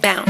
bounce.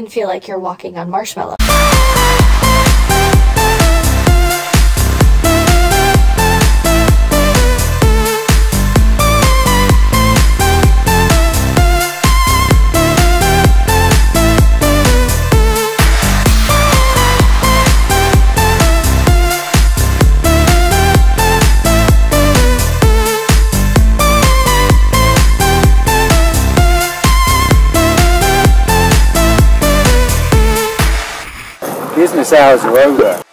often feel like you're walking on marshmallow. business hours are over.